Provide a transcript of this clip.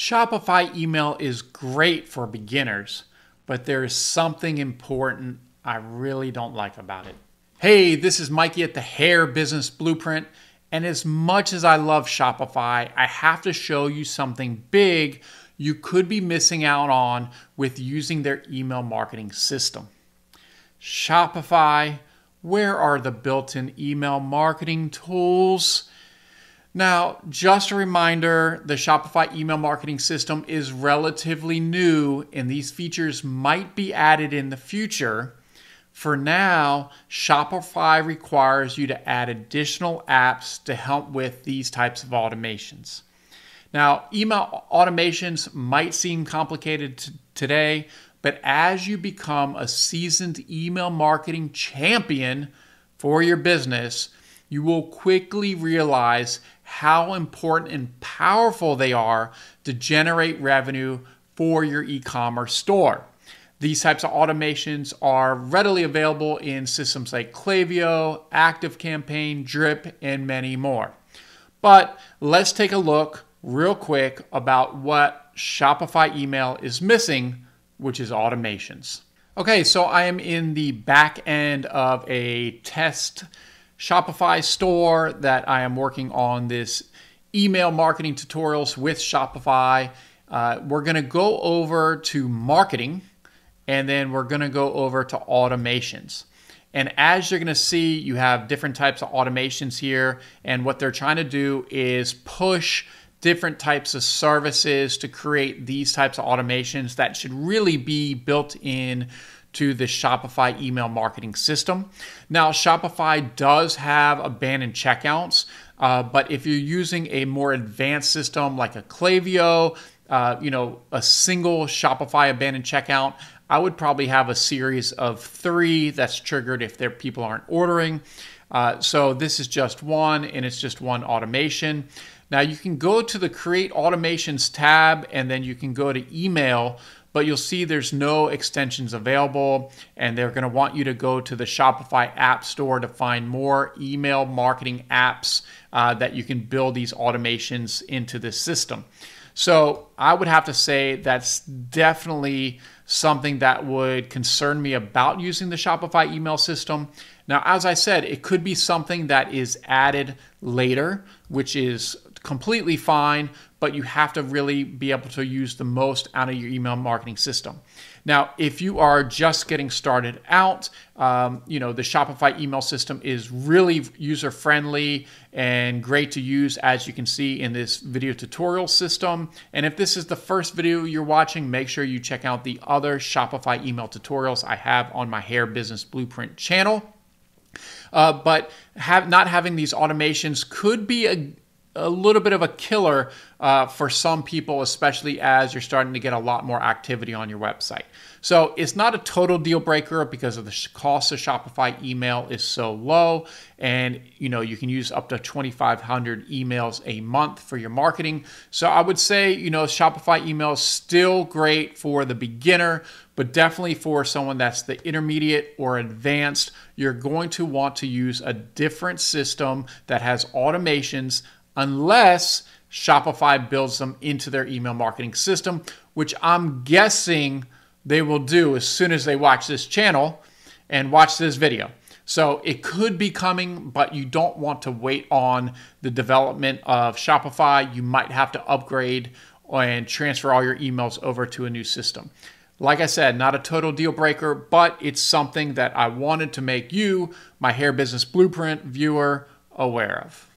Shopify email is great for beginners, but there is something important I really don't like about it. Hey, this is Mikey at the Hair Business Blueprint, and as much as I love Shopify, I have to show you something big you could be missing out on with using their email marketing system. Shopify, where are the built in email marketing tools? Now, just a reminder the Shopify email marketing system is relatively new and these features might be added in the future. For now, Shopify requires you to add additional apps to help with these types of automations. Now, email automations might seem complicated t- today, but as you become a seasoned email marketing champion for your business, you will quickly realize how important and powerful they are to generate revenue for your e commerce store. These types of automations are readily available in systems like Klaviyo, ActiveCampaign, Drip, and many more. But let's take a look real quick about what Shopify email is missing, which is automations. Okay, so I am in the back end of a test Shopify store that I am working on this email marketing tutorials with Shopify. Uh, we're going to go over to marketing and then we're going to go over to automations. And as you're going to see, you have different types of automations here. And what they're trying to do is push different types of services to create these types of automations that should really be built in to the Shopify email marketing system. Now, Shopify does have abandoned checkouts, uh, but if you're using a more advanced system like a Klaviyo, uh, you know, a single Shopify abandoned checkout, I would probably have a series of three that's triggered if there people aren't ordering. Uh, so this is just one, and it's just one automation. Now you can go to the Create Automations tab, and then you can go to Email but you'll see there's no extensions available and they're going to want you to go to the Shopify App Store to find more email marketing apps uh, that you can build these automations into this system. So I would have to say that's definitely something that would concern me about using the Shopify email system. Now, as I said, it could be something that is added later, which is completely fine, but you have to really be able to use the most out of your email marketing system. Now, if you are just getting started out, um, you know, the Shopify email system is really user friendly and great to use, as you can see in this video tutorial system. And if this is the first video you're watching, make sure you check out the other Shopify email tutorials I have on my Hair Business Blueprint channel. Uh, but have, not having these automations could be a, a little bit of a killer uh, for some people, especially as you're starting to get a lot more activity on your website. So it's not a total deal breaker because of the cost of Shopify email is so low, and you know you can use up to 2,500 emails a month for your marketing. So I would say you know Shopify email is still great for the beginner, but definitely for someone that's the intermediate or advanced, you're going to want to use a different system that has automations unless Shopify builds them into their email marketing system, which I'm guessing they will do as soon as they watch this channel and watch this video. So it could be coming, but you don't want to wait on the development of Shopify. You might have to upgrade and transfer all your emails over to a new system. Like I said, not a total deal breaker, but it's something that I wanted to make you, my hair business blueprint viewer, aware of.